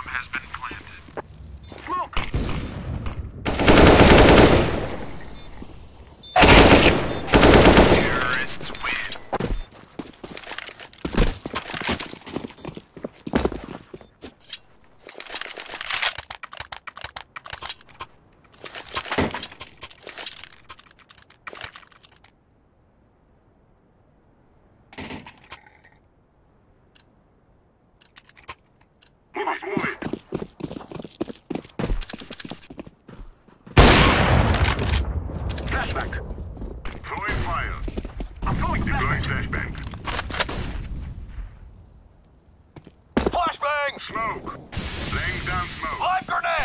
bomb has been Move it, move it. Flashbang. Throwing fire. I'm throwing flashbang. flashbang. Flashbang! Smoke. Laying down smoke. Live grenade!